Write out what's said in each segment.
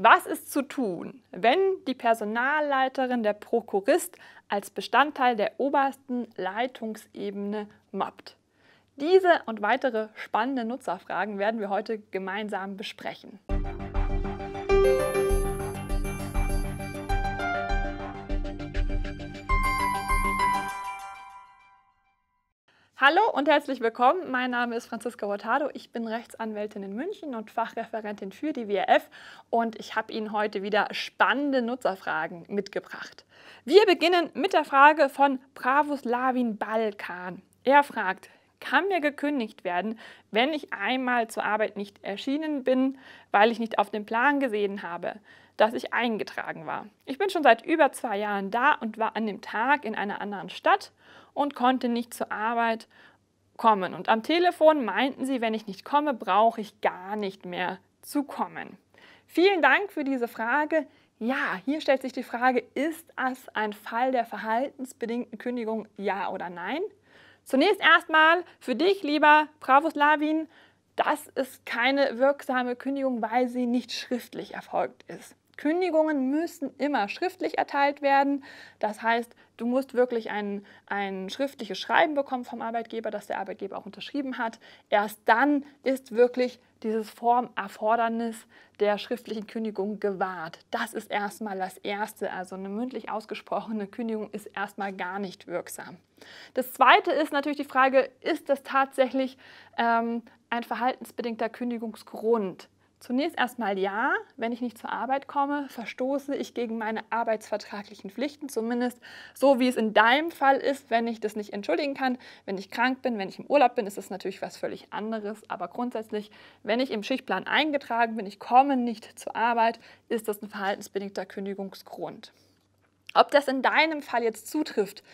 Was ist zu tun, wenn die Personalleiterin der Prokurist als Bestandteil der obersten Leitungsebene mobbt? Diese und weitere spannende Nutzerfragen werden wir heute gemeinsam besprechen. Hallo und herzlich willkommen. Mein Name ist Franziska Hurtado. Ich bin Rechtsanwältin in München und Fachreferentin für die WRF und ich habe Ihnen heute wieder spannende Nutzerfragen mitgebracht. Wir beginnen mit der Frage von Pravoslavin Balkan. Er fragt, kann mir gekündigt werden, wenn ich einmal zur Arbeit nicht erschienen bin, weil ich nicht auf den Plan gesehen habe, dass ich eingetragen war. Ich bin schon seit über zwei Jahren da und war an dem Tag in einer anderen Stadt und konnte nicht zur Arbeit kommen. Und am Telefon meinten sie, wenn ich nicht komme, brauche ich gar nicht mehr zu kommen. Vielen Dank für diese Frage. Ja, hier stellt sich die Frage, ist es ein Fall der verhaltensbedingten Kündigung, ja oder nein? Zunächst erstmal für dich, lieber Pravoslavin, das ist keine wirksame Kündigung, weil sie nicht schriftlich erfolgt ist. Kündigungen müssen immer schriftlich erteilt werden. Das heißt, du musst wirklich ein, ein schriftliches Schreiben bekommen vom Arbeitgeber, das der Arbeitgeber auch unterschrieben hat. Erst dann ist wirklich dieses Formerfordernis der schriftlichen Kündigung gewahrt. Das ist erstmal das Erste. Also eine mündlich ausgesprochene Kündigung ist erstmal gar nicht wirksam. Das Zweite ist natürlich die Frage, ist das tatsächlich ähm, ein verhaltensbedingter Kündigungsgrund? Zunächst erstmal ja, wenn ich nicht zur Arbeit komme, verstoße ich gegen meine arbeitsvertraglichen Pflichten, zumindest so wie es in deinem Fall ist, wenn ich das nicht entschuldigen kann. Wenn ich krank bin, wenn ich im Urlaub bin, ist das natürlich was völlig anderes. Aber grundsätzlich, wenn ich im Schichtplan eingetragen bin, ich komme nicht zur Arbeit, ist das ein verhaltensbedingter Kündigungsgrund. Ob das in deinem Fall jetzt zutrifft,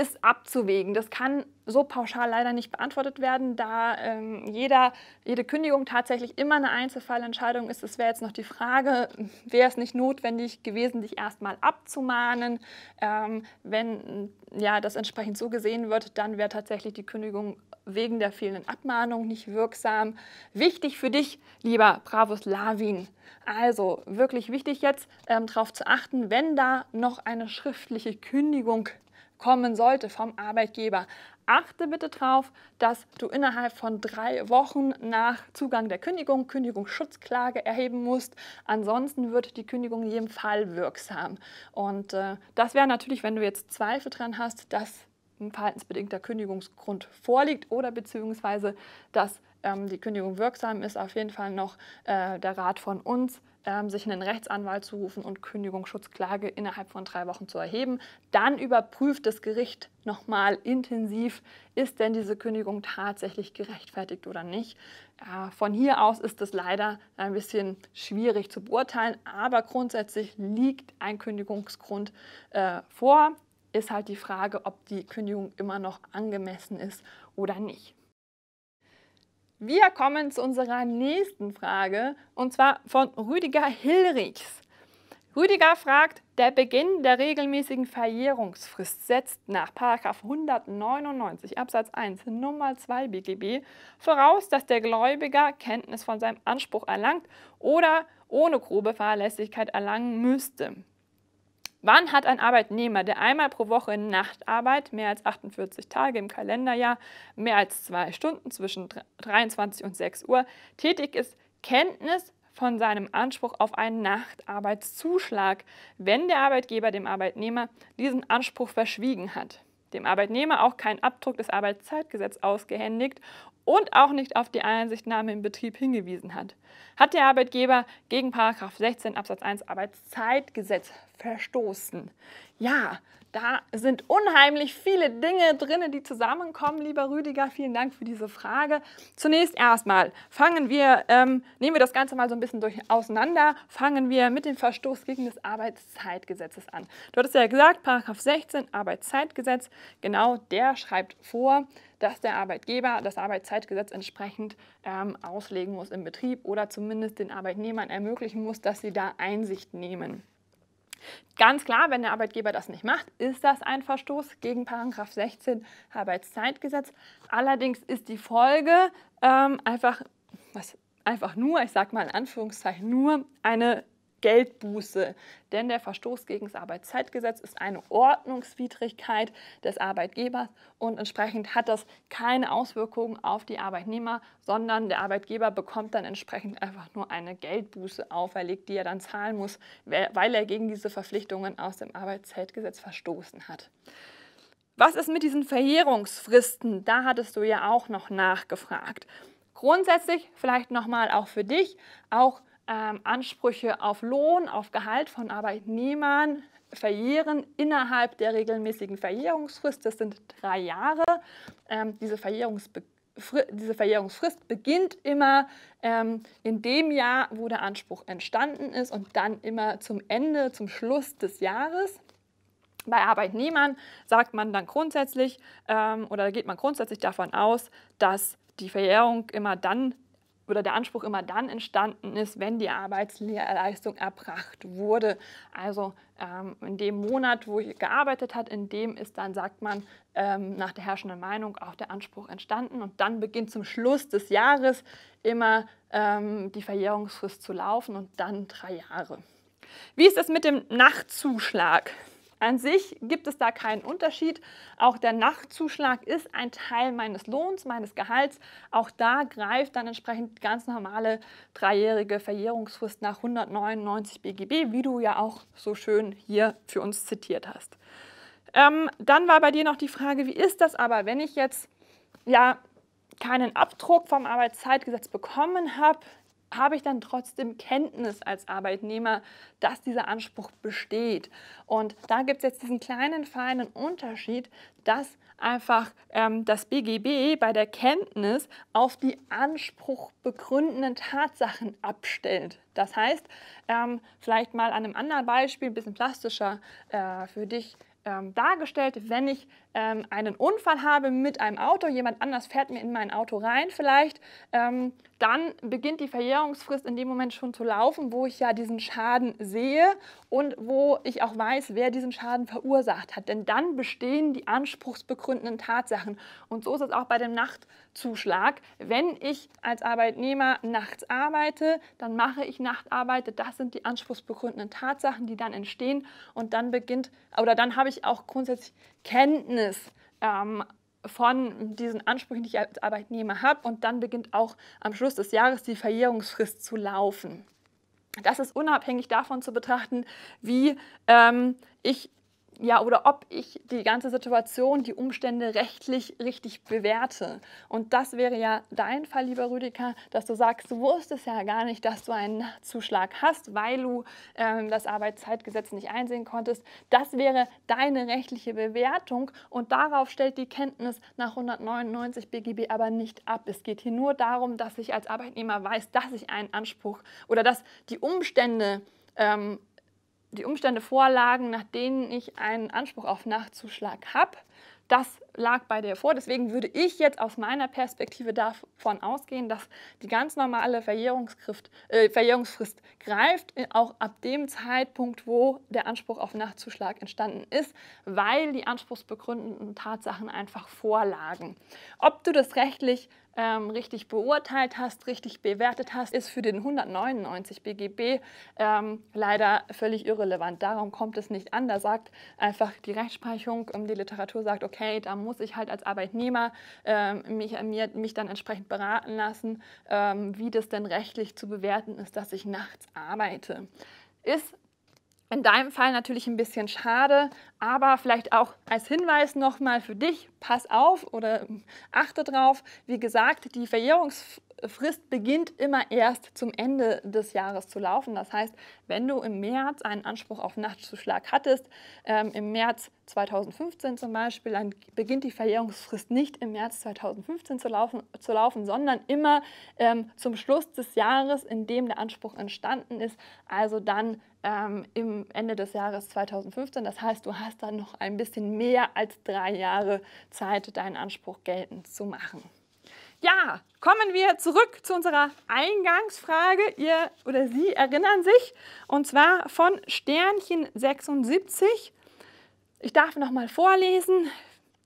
ist abzuwägen. Das kann so pauschal leider nicht beantwortet werden, da ähm, jeder, jede Kündigung tatsächlich immer eine Einzelfallentscheidung ist. Es wäre jetzt noch die Frage, wäre es nicht notwendig gewesen, dich erstmal abzumahnen? Ähm, wenn ja, das entsprechend so gesehen wird, dann wäre tatsächlich die Kündigung wegen der fehlenden Abmahnung nicht wirksam. Wichtig für dich, lieber Bravos Lavin. Also wirklich wichtig jetzt ähm, darauf zu achten, wenn da noch eine schriftliche Kündigung kommen sollte vom Arbeitgeber, achte bitte darauf, dass du innerhalb von drei Wochen nach Zugang der Kündigung Kündigungsschutzklage erheben musst. Ansonsten wird die Kündigung in jedem Fall wirksam. Und äh, das wäre natürlich, wenn du jetzt Zweifel dran hast, dass ein verhaltensbedingter Kündigungsgrund vorliegt oder beziehungsweise dass ähm, die Kündigung wirksam ist, auf jeden Fall noch äh, der Rat von uns, sich einen Rechtsanwalt zu rufen und Kündigungsschutzklage innerhalb von drei Wochen zu erheben. Dann überprüft das Gericht nochmal intensiv, ist denn diese Kündigung tatsächlich gerechtfertigt oder nicht. Äh, von hier aus ist es leider ein bisschen schwierig zu beurteilen, aber grundsätzlich liegt ein Kündigungsgrund äh, vor. Ist halt die Frage, ob die Kündigung immer noch angemessen ist oder nicht. Wir kommen zu unserer nächsten Frage und zwar von Rüdiger Hilrichs. Rüdiger fragt, der Beginn der regelmäßigen Verjährungsfrist setzt nach 199 Absatz 1 Nummer 2 BGB voraus, dass der Gläubiger Kenntnis von seinem Anspruch erlangt oder ohne grobe Fahrlässigkeit erlangen müsste. Wann hat ein Arbeitnehmer, der einmal pro Woche in Nachtarbeit, mehr als 48 Tage im Kalenderjahr, mehr als zwei Stunden zwischen 23 und 6 Uhr tätig ist, Kenntnis von seinem Anspruch auf einen Nachtarbeitszuschlag, wenn der Arbeitgeber dem Arbeitnehmer diesen Anspruch verschwiegen hat, dem Arbeitnehmer auch keinen Abdruck des Arbeitszeitgesetzes ausgehändigt und auch nicht auf die Einsichtnahme im Betrieb hingewiesen hat. Hat der Arbeitgeber gegen 16 Absatz 1 Arbeitszeitgesetz verstoßen? Ja, da sind unheimlich viele Dinge drin, die zusammenkommen, lieber Rüdiger. Vielen Dank für diese Frage. Zunächst erstmal fangen wir, ähm, nehmen wir das Ganze mal so ein bisschen durch, auseinander. Fangen wir mit dem Verstoß gegen das Arbeitszeitgesetzes an. Du hattest ja gesagt, Paragraph 16 Arbeitszeitgesetz, genau der schreibt vor, dass der Arbeitgeber das Arbeitszeitgesetz entsprechend ähm, auslegen muss im Betrieb oder zumindest den Arbeitnehmern ermöglichen muss, dass sie da Einsicht nehmen. Ganz klar, wenn der Arbeitgeber das nicht macht, ist das ein Verstoß gegen 16 Arbeitszeitgesetz. Allerdings ist die Folge ähm, einfach was einfach nur, ich sage mal in Anführungszeichen nur, eine Geldbuße. Denn der Verstoß gegen das Arbeitszeitgesetz ist eine Ordnungswidrigkeit des Arbeitgebers und entsprechend hat das keine Auswirkungen auf die Arbeitnehmer, sondern der Arbeitgeber bekommt dann entsprechend einfach nur eine Geldbuße auferlegt, die er dann zahlen muss, weil er gegen diese Verpflichtungen aus dem Arbeitszeitgesetz verstoßen hat. Was ist mit diesen Verjährungsfristen? Da hattest du ja auch noch nachgefragt. Grundsätzlich vielleicht nochmal auch für dich, auch ähm, Ansprüche auf Lohn, auf Gehalt von Arbeitnehmern verjähren innerhalb der regelmäßigen Verjährungsfrist. Das sind drei Jahre. Ähm, diese, Verjährungsbe diese Verjährungsfrist beginnt immer ähm, in dem Jahr, wo der Anspruch entstanden ist und dann immer zum Ende, zum Schluss des Jahres. Bei Arbeitnehmern sagt man dann grundsätzlich ähm, oder geht man grundsätzlich davon aus, dass die Verjährung immer dann oder der Anspruch immer dann entstanden ist, wenn die Arbeitsleistung erbracht wurde. Also ähm, in dem Monat, wo ich gearbeitet hat, in dem ist dann, sagt man, ähm, nach der herrschenden Meinung auch der Anspruch entstanden. Und dann beginnt zum Schluss des Jahres immer ähm, die Verjährungsfrist zu laufen und dann drei Jahre. Wie ist es mit dem Nachtzuschlag? An sich gibt es da keinen Unterschied. Auch der Nachtzuschlag ist ein Teil meines Lohns, meines Gehalts. Auch da greift dann entsprechend ganz normale dreijährige Verjährungsfrist nach 199 BGB, wie du ja auch so schön hier für uns zitiert hast. Ähm, dann war bei dir noch die Frage, wie ist das aber, wenn ich jetzt ja keinen Abdruck vom Arbeitszeitgesetz bekommen habe, habe ich dann trotzdem Kenntnis als Arbeitnehmer, dass dieser Anspruch besteht. Und da gibt es jetzt diesen kleinen feinen Unterschied, dass einfach ähm, das BGB bei der Kenntnis auf die anspruchbegründenden Tatsachen abstellt. Das heißt, ähm, vielleicht mal an einem anderen Beispiel, ein bisschen plastischer äh, für dich ähm, dargestellt, wenn ich ähm, einen Unfall habe mit einem Auto, jemand anders fährt mir in mein Auto rein vielleicht, ähm, dann beginnt die Verjährungsfrist in dem Moment schon zu laufen, wo ich ja diesen Schaden sehe und wo ich auch weiß, wer diesen Schaden verursacht hat. Denn dann bestehen die anspruchsbegründenden Tatsachen. Und so ist es auch bei dem Nachtzuschlag. Wenn ich als Arbeitnehmer nachts arbeite, dann mache ich Nachtarbeit. Das sind die anspruchsbegründenden Tatsachen, die dann entstehen. Und dann beginnt, oder dann habe ich auch grundsätzlich Kenntnis ähm, von diesen Ansprüchen, die ich als Arbeitnehmer habe. Und dann beginnt auch am Schluss des Jahres die Verjährungsfrist zu laufen. Das ist unabhängig davon zu betrachten, wie ähm, ich ja, oder ob ich die ganze Situation, die Umstände rechtlich richtig bewerte. Und das wäre ja dein Fall, lieber Rüdiger, dass du sagst, du wusstest ja gar nicht, dass du einen Zuschlag hast, weil du ähm, das Arbeitszeitgesetz nicht einsehen konntest. Das wäre deine rechtliche Bewertung und darauf stellt die Kenntnis nach 199 BGB aber nicht ab. Es geht hier nur darum, dass ich als Arbeitnehmer weiß, dass ich einen Anspruch oder dass die Umstände ähm, die Umstände vorlagen, nach denen ich einen Anspruch auf Nachtzuschlag habe. Das lag bei dir vor. Deswegen würde ich jetzt aus meiner Perspektive davon ausgehen, dass die ganz normale Verjährungsfrist, äh, Verjährungsfrist greift, äh, auch ab dem Zeitpunkt, wo der Anspruch auf Nachtzuschlag entstanden ist, weil die anspruchsbegründenden Tatsachen einfach vorlagen. Ob du das rechtlich ähm, richtig beurteilt hast, richtig bewertet hast, ist für den 199 BGB ähm, leider völlig irrelevant. Darum kommt es nicht an. Da sagt einfach die Rechtsprechung, ähm, die Literatur sagt, okay, da muss ich halt als Arbeitnehmer ähm, mich, mir, mich dann entsprechend beraten lassen, ähm, wie das denn rechtlich zu bewerten ist, dass ich nachts arbeite. Ist in deinem Fall natürlich ein bisschen schade, aber vielleicht auch als Hinweis nochmal für dich, pass auf oder achte drauf. Wie gesagt, die Verjährungsfrist beginnt immer erst zum Ende des Jahres zu laufen. Das heißt, wenn du im März einen Anspruch auf Nachtzuschlag hattest, ähm, im März 2015 zum Beispiel, dann beginnt die Verjährungsfrist nicht im März 2015 zu laufen, zu laufen sondern immer ähm, zum Schluss des Jahres, in dem der Anspruch entstanden ist, also dann ähm, im Ende des Jahres 2015. Das heißt, du hast dann noch ein bisschen mehr als drei Jahre Zeit, deinen Anspruch geltend zu machen. Ja, kommen wir zurück zu unserer Eingangsfrage. Ihr oder Sie erinnern sich, und zwar von Sternchen 76. Ich darf noch mal vorlesen.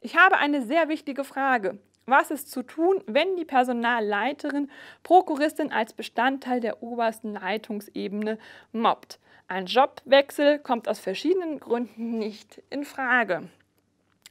Ich habe eine sehr wichtige Frage. Was ist zu tun, wenn die Personalleiterin Prokuristin als Bestandteil der obersten Leitungsebene mobbt? Ein Jobwechsel kommt aus verschiedenen Gründen nicht in Frage.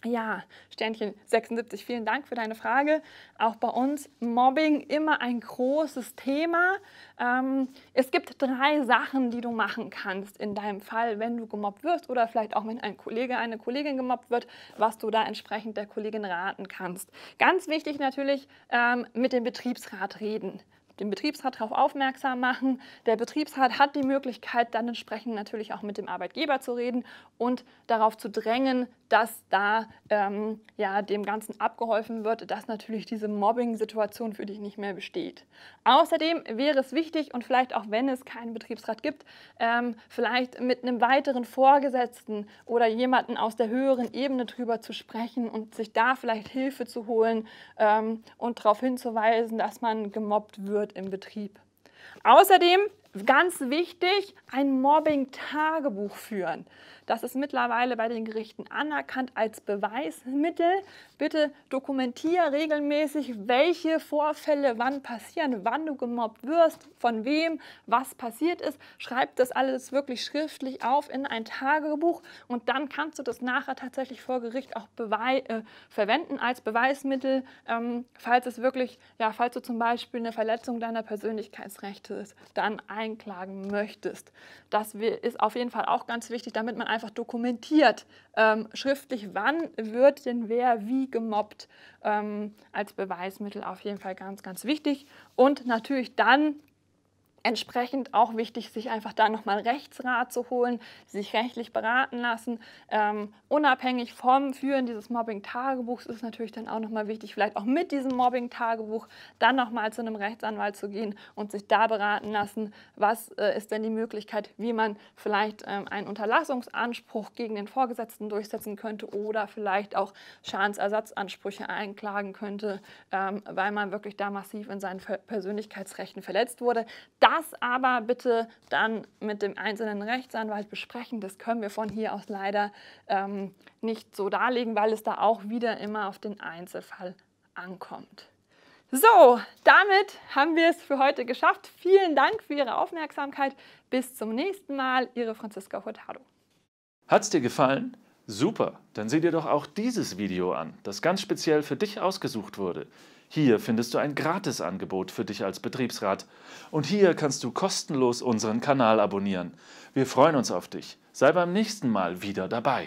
Ja, Sternchen 76, vielen Dank für deine Frage. Auch bei uns Mobbing immer ein großes Thema. Ähm, es gibt drei Sachen, die du machen kannst in deinem Fall, wenn du gemobbt wirst oder vielleicht auch wenn ein Kollege, eine Kollegin gemobbt wird, was du da entsprechend der Kollegin raten kannst. Ganz wichtig natürlich ähm, mit dem Betriebsrat reden den Betriebsrat darauf aufmerksam machen. Der Betriebsrat hat die Möglichkeit, dann entsprechend natürlich auch mit dem Arbeitgeber zu reden und darauf zu drängen, dass da ähm, ja, dem Ganzen abgeholfen wird, dass natürlich diese Mobbing-Situation für dich nicht mehr besteht. Außerdem wäre es wichtig und vielleicht auch wenn es keinen Betriebsrat gibt, ähm, vielleicht mit einem weiteren Vorgesetzten oder jemanden aus der höheren Ebene drüber zu sprechen und sich da vielleicht Hilfe zu holen ähm, und darauf hinzuweisen, dass man gemobbt wird im Betrieb. Außerdem Ganz wichtig, ein Mobbing-Tagebuch führen. Das ist mittlerweile bei den Gerichten anerkannt als Beweismittel. Bitte dokumentiere regelmäßig, welche Vorfälle wann passieren, wann du gemobbt wirst, von wem, was passiert ist. Schreib das alles wirklich schriftlich auf in ein Tagebuch und dann kannst du das nachher tatsächlich vor Gericht auch äh, verwenden als Beweismittel, ähm, falls es wirklich, ja, falls du zum Beispiel eine Verletzung deiner Persönlichkeitsrechte dann ein einklagen möchtest. Das ist auf jeden Fall auch ganz wichtig, damit man einfach dokumentiert, ähm, schriftlich, wann wird denn wer wie gemobbt, ähm, als Beweismittel auf jeden Fall ganz, ganz wichtig. Und natürlich dann entsprechend auch wichtig, sich einfach da nochmal Rechtsrat zu holen, sich rechtlich beraten lassen. Ähm, unabhängig vom Führen dieses Mobbing-Tagebuchs ist natürlich dann auch nochmal wichtig, vielleicht auch mit diesem Mobbing-Tagebuch dann nochmal zu einem Rechtsanwalt zu gehen und sich da beraten lassen, was äh, ist denn die Möglichkeit, wie man vielleicht ähm, einen Unterlassungsanspruch gegen den Vorgesetzten durchsetzen könnte oder vielleicht auch Schadensersatzansprüche einklagen könnte, ähm, weil man wirklich da massiv in seinen Persönlichkeitsrechten verletzt wurde. Da das aber bitte dann mit dem einzelnen Rechtsanwalt besprechen. Das können wir von hier aus leider ähm, nicht so darlegen, weil es da auch wieder immer auf den Einzelfall ankommt. So, damit haben wir es für heute geschafft. Vielen Dank für Ihre Aufmerksamkeit. Bis zum nächsten Mal. Ihre Franziska Hurtado. Hat's dir gefallen? Super, dann sieh dir doch auch dieses Video an, das ganz speziell für dich ausgesucht wurde. Hier findest du ein Gratisangebot für dich als Betriebsrat. Und hier kannst du kostenlos unseren Kanal abonnieren. Wir freuen uns auf dich. Sei beim nächsten Mal wieder dabei.